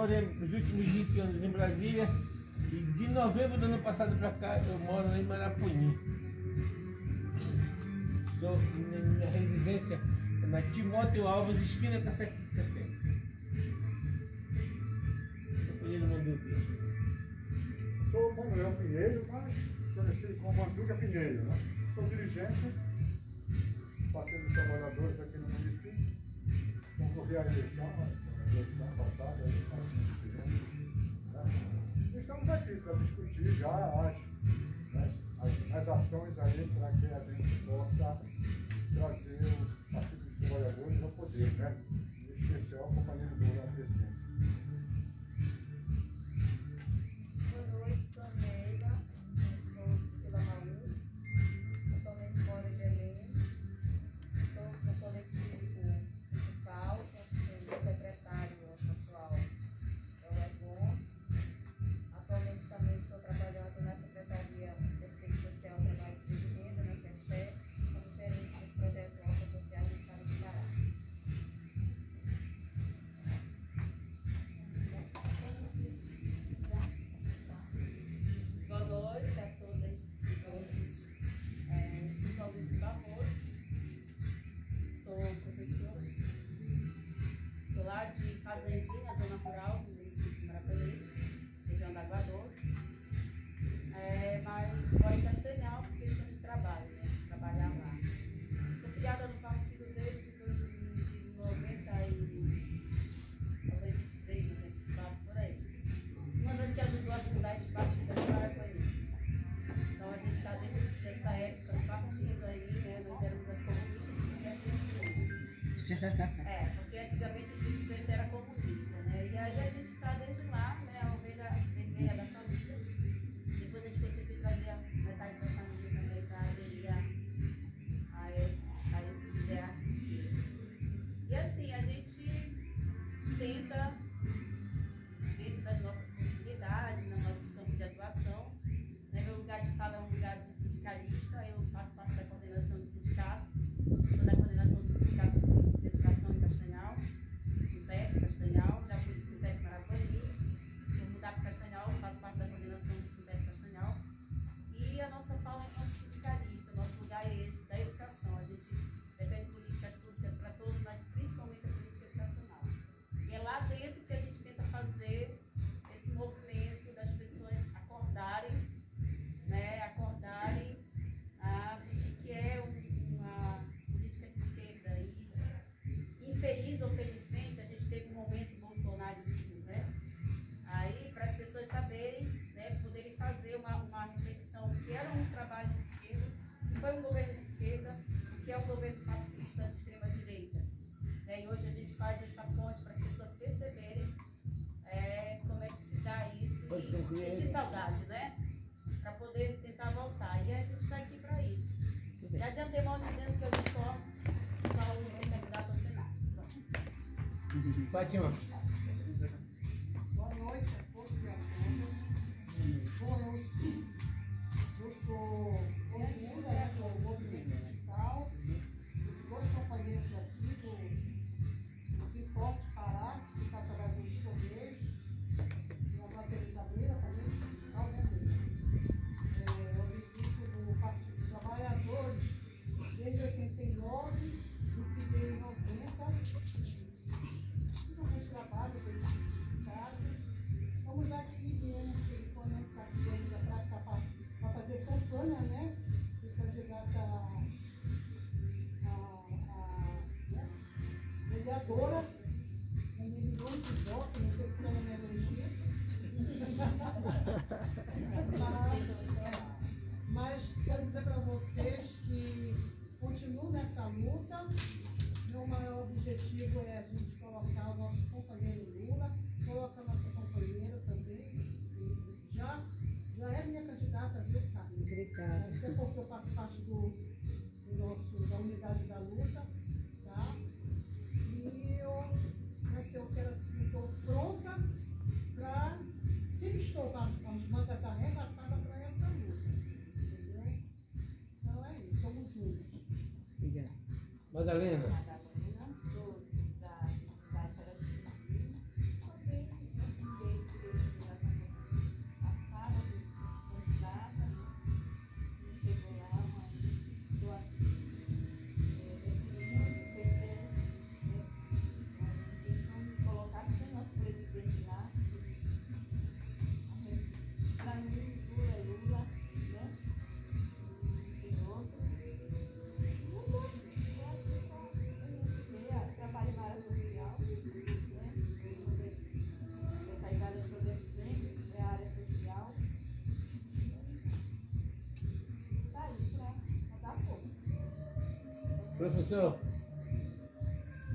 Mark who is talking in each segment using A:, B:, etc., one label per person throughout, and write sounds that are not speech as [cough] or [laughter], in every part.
A: moro nos últimos 20 anos em Brasília e de novembro do ano passado para cá eu moro em Marapuí. Sou, minha residência é na Timóteo Alves, esquina com 7 de setembro. Sou Pinheiro Manduca.
B: Sou Manuel Pinheiro, mas conhecido como Manduca Pinheiro. Né? Sou dirigente do Partido dos Trabalhadores aqui no município. Concorri à eleição. Estamos aqui para discutir já as, né, as, as ações aí para que a gente possa trazer o Partido dos Trabalhadores ao poder, né? Em especial
C: a. Rasezinho, rase natural. Спасибо. mas
D: quero dizer para vocês que continuo nessa luta. Meu maior objetivo é a gente colocar o nosso companheiro Lula, colocar a nossa companheira também. Já, já é minha candidata, viu, Carlos?
E: Obrigada.
D: É, porque eu
C: passo
A: Professor,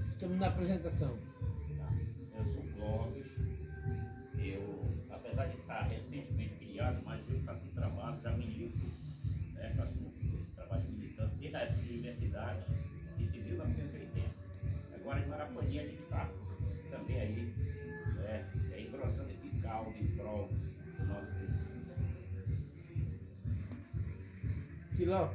A: estamos na apresentação.
E: Eu sou Clóvis. Eu, apesar de estar recentemente criado, mas eu faço um trabalho, já milito, né? faço esse trabalho de militância desde a época de universidade, desde 1980. Agora em Maraponia a gente está também aí, né? é, engrossando esse caldo em prol do nosso presidente.
A: Filó,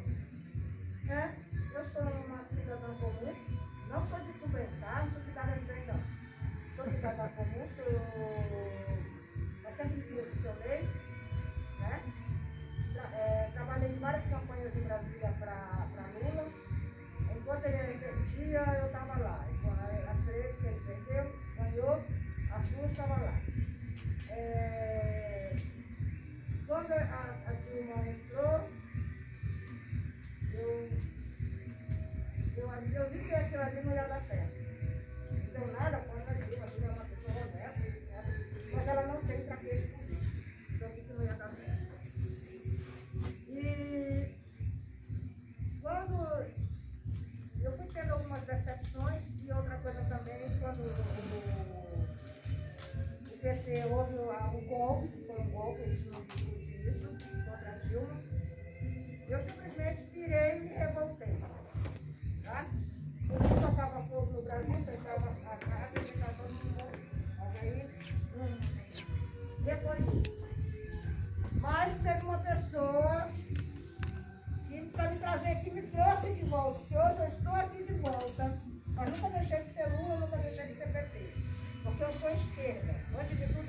F: depois. Mas teve uma pessoa que para me trazer aqui me trouxe de volta. Se hoje eu estou aqui de volta, mas nunca deixei de ser Lula, nunca deixei de ser PT. Porque eu sou esquerda. Antes de tudo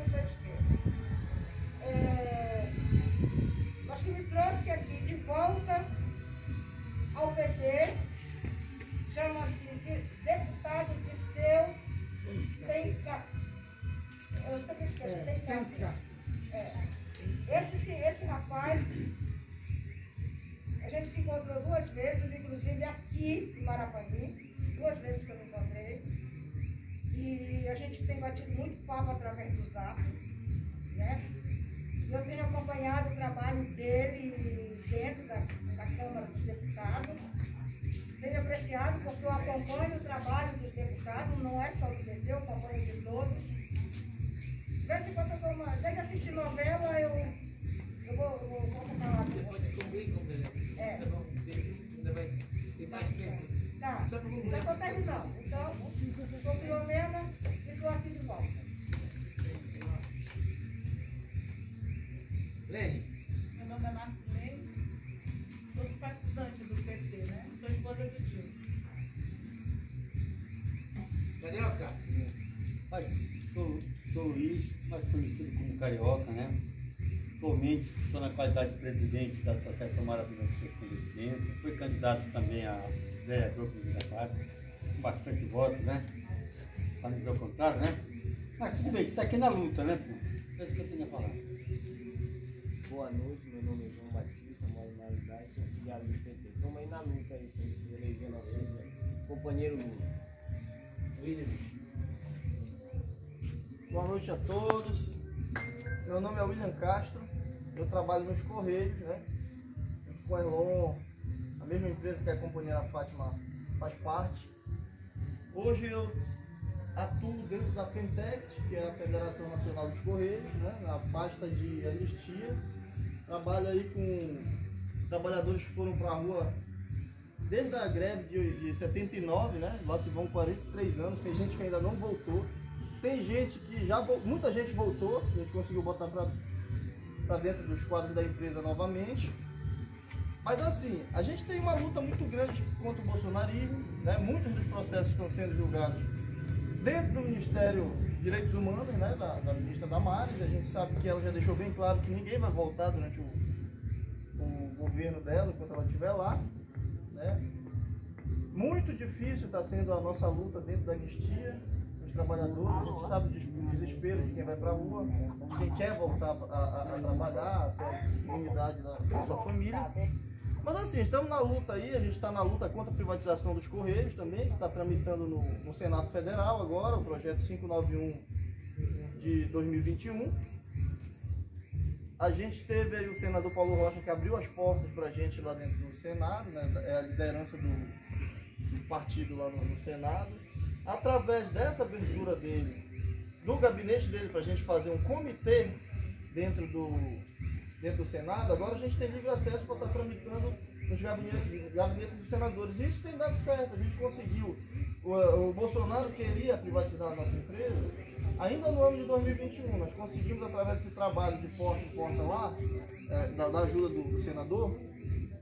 F: E a gente tem batido muito papo através do zap, né? E eu tenho acompanhado o trabalho dele dentro da, da Câmara dos Deputados. Tenho apreciado porque eu acompanho o trabalho dos deputados, não é só do PT, eu acompanho de todos. De vez em quando eu uma. Desde assistir novela, eu, eu vou, eu vou, vou falar com
A: depois
F: vocês.
A: de cumprir, cumprir.
F: É.
A: Tá bom? Ainda vai ter mais tempo.
F: Tá,
A: Só
F: terminando. Então,
A: Lene,
C: Meu nome é Marcilene, sou simpatizante do PT, né? Sou esposa do tio.
A: Carioca,
G: Mas sou, sou Luiz, mais conhecido como Carioca, né? Atualmente estou na qualidade de presidente da Associação Maravilhosa de Pessoas com Deficiência. Fui candidato também a vereador Zirapar, com bastante voto, né? Para dizer o contrário, né? Mas tudo bem, a gente está aqui na luta, né? É isso que eu tenho a falar.
H: Boa noite, meu nome é João Batista, moro na unidade, sou filiado do PT. Estamos aí na luta aí, eleger nosso companheiro Lula.
A: William,
I: Boa noite a todos. Meu nome é William Castro. Eu trabalho nos Correios, né? Com a Elon, a mesma empresa que a companheira Fátima faz parte. Hoje eu atuo dentro da Fentec, que é a Federação Nacional dos Correios, né? na pasta de anistia. Trabalho aí com trabalhadores que foram para a rua desde a greve de, de 79, né? Lá se vão 43 anos, tem gente que ainda não voltou. Tem gente que já muita gente voltou, a gente conseguiu botar para dentro dos quadros da empresa novamente. Mas assim, a gente tem uma luta muito grande contra o bolsonarismo, né? Muitos dos processos estão sendo julgados dentro do Ministério Direitos Humanos, né? Da, da ministra Damares. A gente sabe que ela já deixou bem claro que ninguém vai voltar durante o, o governo dela enquanto ela estiver lá, né? Muito difícil está sendo a nossa luta dentro da anistia dos trabalhadores. A gente sabe do desespero de quem vai para a rua, quem quer voltar a, a- a trabalhar, a ter a unidade da, da sua família. Mas assim, estamos na luta aí, a gente está na luta contra a privatização dos Correios também, que está tramitando no, no Senado Federal agora, o projeto 591 de 2021. A gente teve aí o senador Paulo Rocha que abriu as portas para a gente lá dentro do Senado, né? É a liderança do, do partido lá no, no Senado. Através dessa abertura dele, do gabinete dele, para a gente fazer um comitê dentro do, dentro do Senado, agora a gente tem livre acesso para estar tramitando nos gabinetes, gabinetes dos senadores. E isso tem dado certo, a gente conseguiu. O, o Bolsonaro queria privatizar a nossa empresa, ainda no ano de 2021, nós conseguimos, através desse trabalho de porta em porta lá, é, da, da ajuda do, do senador,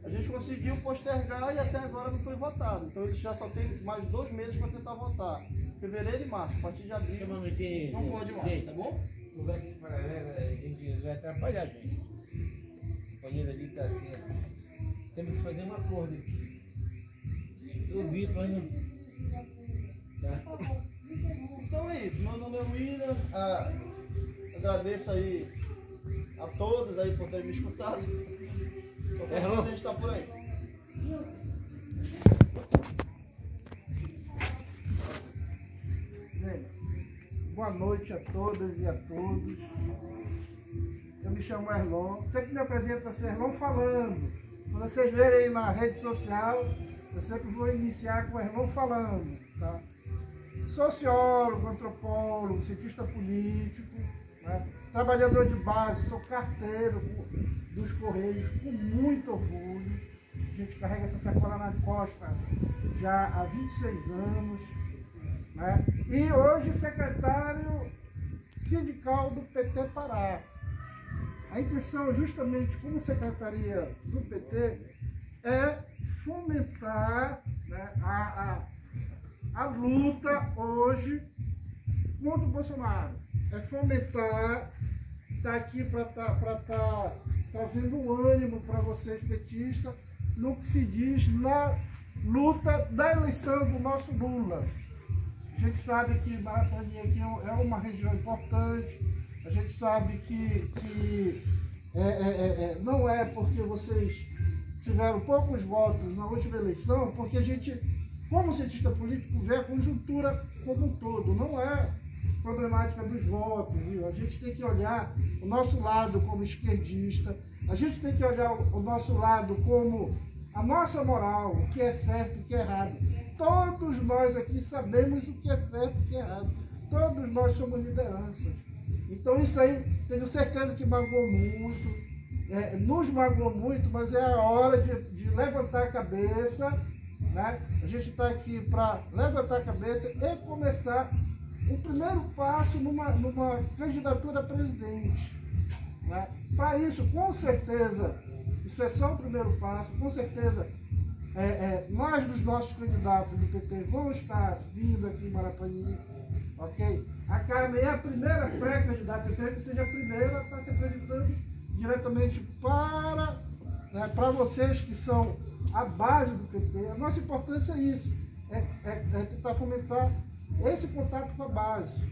I: a gente conseguiu postergar e até agora não foi votado. Então ele já só tem mais dois meses para tentar votar. Fevereiro e março, a partir de abril não pode mais, tá bom?
A: Conversa paralela, a gente vai atrapalhar gente. Companheiro ali está assim. Temos que fazer um acordo aqui. Eu vi para não. Tá?
I: Então é isso, meu nome é William, ah, agradeço aí a todos aí por terem me escutado.
A: É,
I: a gente está por aí.
D: Boa noite a todas e a todos. Me chamo Erlon. Sempre me apresento assim, Erlon falando. Quando vocês verem aí na rede social, eu sempre vou iniciar com Erlon falando. Tá? Sociólogo, antropólogo, cientista político, né? trabalhador de base, sou carteiro dos Correios com muito orgulho. A gente carrega essa sacola na costa já há 26 anos. Né? E hoje secretário sindical do PT Pará. A intenção, justamente como secretaria do PT, é fomentar né, a, a, a luta hoje contra o Bolsonaro. É fomentar, estar aqui para estar tá, tá trazendo um ânimo para vocês petistas no que se diz na luta da eleição do nosso Lula. A gente sabe que Maracanã aqui é uma região importante, a gente sabe que, que é, é, é, não é porque vocês tiveram poucos votos na última eleição, porque a gente, como cientista político, vê a conjuntura como um todo, não é problemática dos votos, viu? A gente tem que olhar o nosso lado como esquerdista, a gente tem que olhar o nosso lado como a nossa moral, o que é certo e o que é errado. Todos nós aqui sabemos o que é certo e o que é errado. Todos nós somos lideranças. Então isso aí, tenho certeza que magoou muito, é, nos magoou muito, mas é a hora de, de levantar a cabeça. Né? A gente está aqui para levantar a cabeça e começar o primeiro passo numa, numa candidatura a presidente. Né? Para isso, com certeza, isso é só o primeiro passo, com certeza, é, é, nós dos nossos candidatos do PT vamos estar vindo aqui em Marapanhi, ok? A Carmen é a primeira pré-candidata, eu creio que seja a primeira a estar se apresentando diretamente para, né, para vocês que são a base do PT. A nossa importância é isso, é, é, é tentar fomentar esse contato com a base,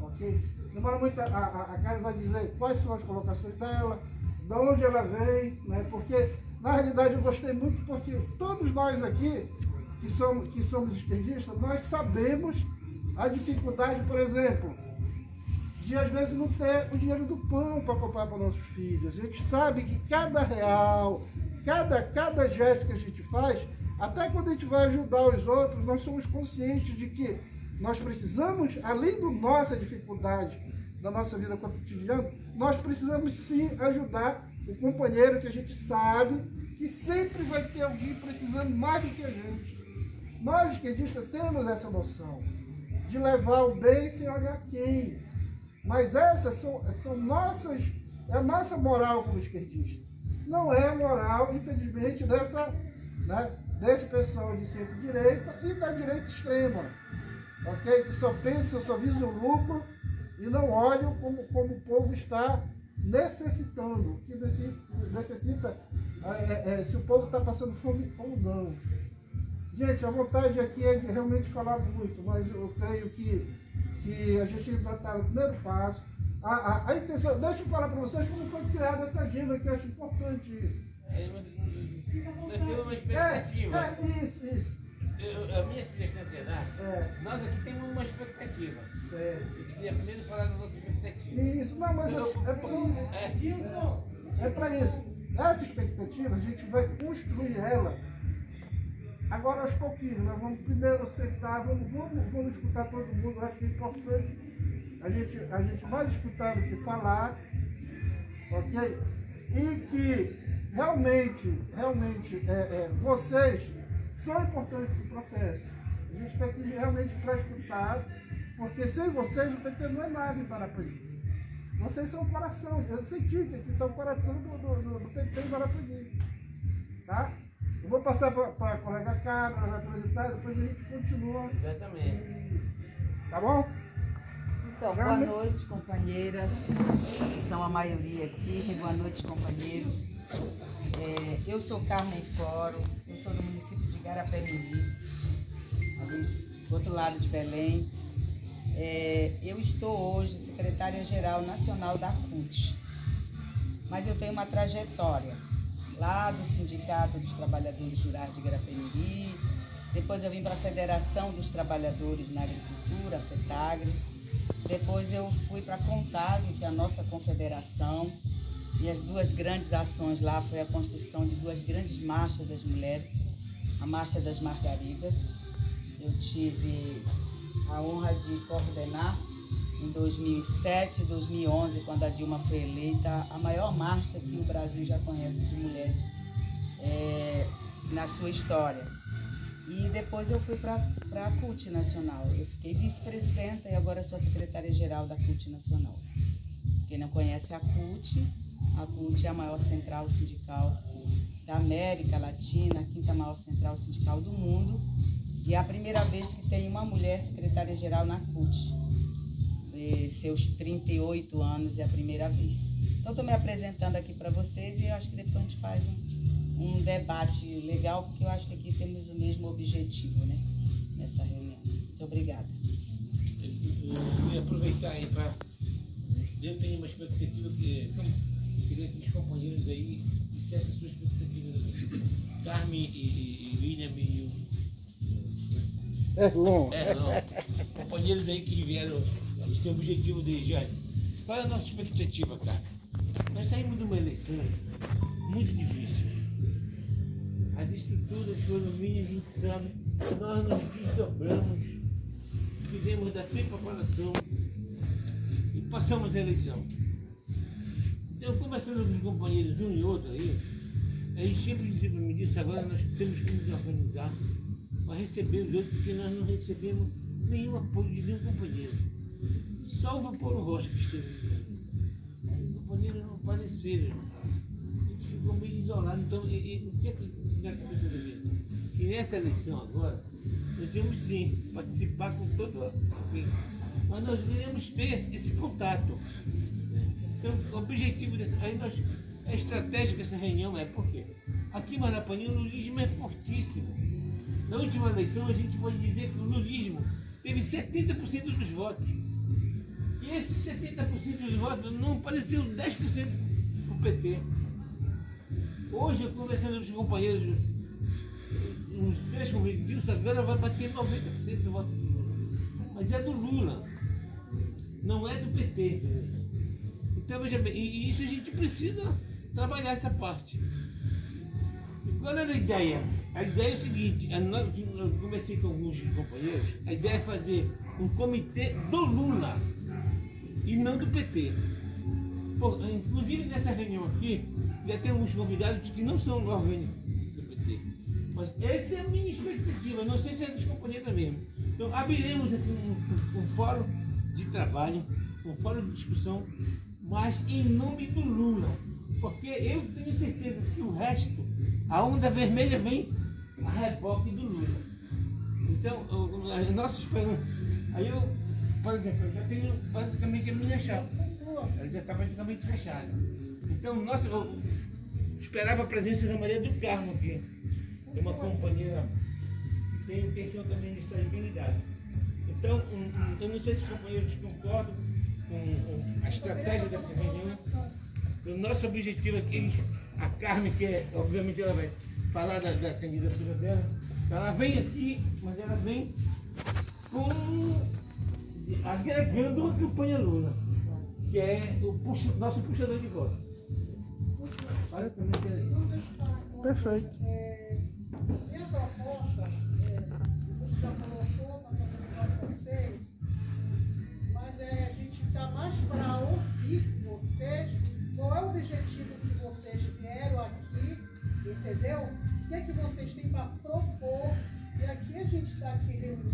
D: ok? Demora muito, a, a, a Carmen vai dizer quais são as colocações dela, de onde ela vem, né? porque na realidade eu gostei muito porque todos nós aqui, que somos, que somos esquerdistas, nós sabemos a dificuldade, por exemplo, de às vezes não ter o dinheiro do pão para comprar para nossos filhos. A gente sabe que cada real, cada, cada gesto que a gente faz, até quando a gente vai ajudar os outros, nós somos conscientes de que nós precisamos, além da nossa dificuldade da nossa vida cotidiana, nós precisamos sim ajudar o companheiro que a gente sabe que sempre vai ter alguém precisando mais do que a gente. Nós, esquerdistas, temos essa noção de levar o bem sem olhar quem. Mas essas são, são nossas, é a nossa moral como esquerdista. Não é a moral, infelizmente, dessa, né, desse pessoal de centro-direita e da direita extrema. Ok? Que só pensam, só visam o lucro e não olham como, como o povo está necessitando, que necessita, é, é, se o povo está passando fome ou não. Gente, a vontade aqui é de realmente falar muito, mas eu creio que, que a gente vai estar no primeiro passo. A, a, a intenção, deixa eu falar para vocês como foi criada essa agenda, que eu acho importante isso.
A: É, nós temos uma expectativa.
D: É, é isso, isso.
A: Eu- a minha sugestão é Renato,
D: É,
A: nós aqui temos uma expectativa.
D: certo.
A: Eu queria primeiro falar da nossa expectativa.
D: Isso, não, mas é, é para isso.
A: É,
D: É para isso. Essa expectativa, a gente vai construir ela
J: Agora aos pouquinhos, nós vamos primeiro sentar, vamos, vamos, vamos escutar todo mundo, acho que é importante. A gente, a gente vai escutar o que falar, ok? E que realmente, realmente, é, é, vocês são importantes no processo. A gente está aqui realmente para escutar, porque sem vocês o PT não é nada em Parapendi. Vocês são o coração, eu senti que está o coração do, do, do, do PT em Parapendi. Tá? Eu vou passar para a colega Carla, vai apresentar, depois a gente continua.
K: Exatamente.
J: Tá bom?
L: Então, boa noite, companheiras. São a maioria aqui. Boa noite, companheiros. É, eu sou Carmen Foro, eu sou do município de Garapé-Miri, ali do outro lado de Belém. É, eu estou hoje secretária-geral nacional da CUT, mas eu tenho uma trajetória lá do Sindicato dos Trabalhadores Rurais de Garapé-Miri, depois eu vim para a Federação dos Trabalhadores na Agricultura, FETAGRE, depois eu fui para a Contag, que é a nossa confederação, e as duas grandes ações lá foi a construção de duas grandes marchas das mulheres, a Marcha das Margaridas. Eu tive a honra de coordenar em 2007 e 2011, quando a Dilma foi eleita, a maior marcha que o Brasil já conhece de mulheres é, na sua história. E depois eu fui para a CUT Nacional. Eu fiquei vice-presidenta e agora sou secretária-geral da CUT Nacional. Quem não conhece a CUT, a CUT é a maior central sindical da América Latina, a quinta maior central sindical do mundo. E é a primeira vez que tem uma mulher secretária-geral na CUT. E seus 38 anos é a primeira vez. Então, estou me apresentando aqui para vocês e eu acho que depois a gente faz um, um debate legal, porque eu acho que aqui temos o mesmo objetivo, né? Nessa reunião. Muito obrigada.
A: Eu queria aproveitar aí para. Eu tenho uma expectativa que. Eu queria que os companheiros aí dissessem as suas expectativas. Carmen e, e, e William e o.
J: Erlon.
A: Erlon. Companheiros aí que vieram. Eles têm o objetivo de. Já, qual é a nossa expectativa, cara? Nós saímos de uma eleição muito difícil. As estruturas foram minhas, a gente sabe. Nós nos desdobramos, fizemos da preparação e passamos a eleição. Então, conversando com os companheiros, um e outro aí, eles sempre diziam mim disso, agora nós temos que nos organizar para receber os outros, porque nós não recebemos nenhum apoio de nenhum companheiro. Só o Vaporo Rocha que esteve. Os companheiros não. A gente ficou meio isolado. Então, e, e, o que é que na cabeça da gente? Que nessa eleição agora, nós temos sim participar com todo o mas nós queremos ter esse, esse contato. Então, o objetivo dessa. Aí nós, a estratégia dessa reunião é porque aqui em Marapanã o lulismo é fortíssimo. Na última eleição a gente pode dizer que o lulismo teve 70% dos votos. E esses 70% dos votos não apareceu 10% para o PT. Hoje, conversando com os companheiros, uns três companheiros, Dilson agora vai bater 90% do voto do Lula. Mas é do Lula, não é do PT. Então, veja bem, e isso a gente precisa trabalhar essa parte. E qual era a ideia? A ideia é o seguinte, eu conversei com alguns companheiros, a ideia é fazer um comitê do Lula e não do PT. Inclusive nessa reunião aqui, já tem alguns convidados que não são orgânicos do PT. Mas essa é a minha expectativa, não sei se é dos companheiros mesmo. Então abriremos aqui um, um, um fórum de trabalho, um fórum de discussão, mas em nome do Lula. Porque eu tenho certeza que o resto, a onda vermelha vem a reboque do Lula. Então, a nossa esperança. Aí eu, por exemplo, eu já tenho basicamente a minha chapa. Ela já está praticamente fechada. Então, nossa, eu esperava a presença da Maria do Carmo aqui. É uma companheira que tem questão também de estabilidade. Então, um, eu não sei se os companheiros concordam com a estratégia dessa reunião. O nosso objetivo aqui, a Carmen, que é, obviamente ela vai falar da, da candidatura dela, ela vem aqui, mas ela vem com agregando a campanha Lula, que é o puxa, nosso puxador de voto. Olha também que é
J: Perfeito.
D: É,
J: Minha proposta, é, você já colocou para comunicar com vocês, mas é, a gente está mais para ouvir vocês, qual é o objetivo que vocês vieram aqui, entendeu? O que é que vocês têm para propor? E aqui a gente está aqui reunido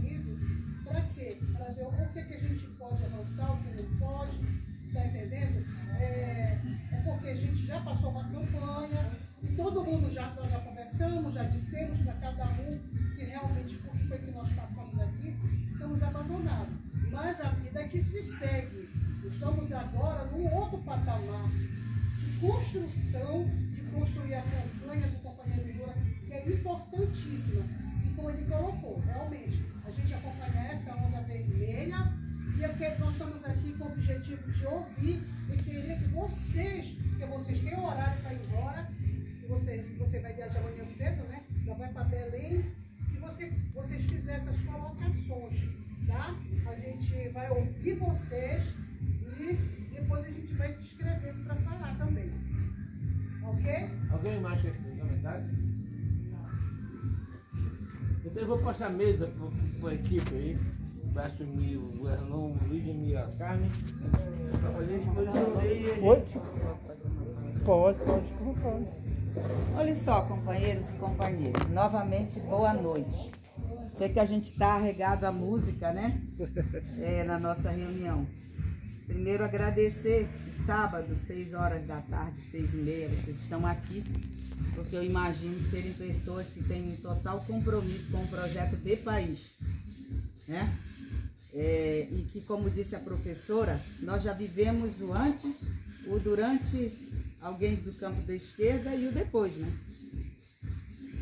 J: passou uma campanha e todo mundo já, nós gente vai ouvir vocês e depois a gente vai se inscrevendo para falar também. Ok?
A: Alguém mais quer fazer comentário? Então eu vou passar a mesa para a equipe aí, para assumir o Erlon, o Luiz e a Carmen, para fazer a exposição aí. e a gente-
D: Oi? Pode, pode colocar.
L: Olha só, companheiros e companheiras, novamente boa noite. Sei que a gente está arregado a música, né? [laughs] É, na nossa reunião. Primeiro agradecer, sábado, 6 horas da tarde, 6 e meia, vocês estão aqui, porque eu imagino serem pessoas que têm um total compromisso com o projeto de país, né? É, e que, como disse a professora, nós já vivemos o antes, o durante alguém do campo da esquerda e o depois, né?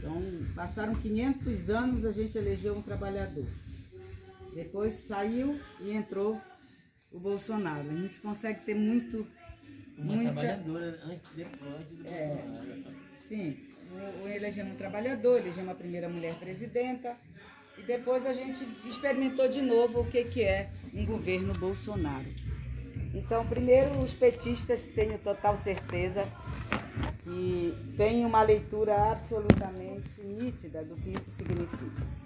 L: Então, passaram 500 anos, a gente elegeu um trabalhador. Depois saiu e entrou o Bolsonaro. A gente consegue ter muito,
A: Uma
L: muita...
A: trabalhadora antes, depois, do
L: É.
A: Bolsonaro.
L: Sim, elegemos um trabalhador, elegemos a primeira mulher presidenta e depois a gente experimentou de novo o que, que é um governo Bolsonaro. Então, primeiro, os petistas tenho total certeza que têm uma leitura absolutamente nítida do que isso significa.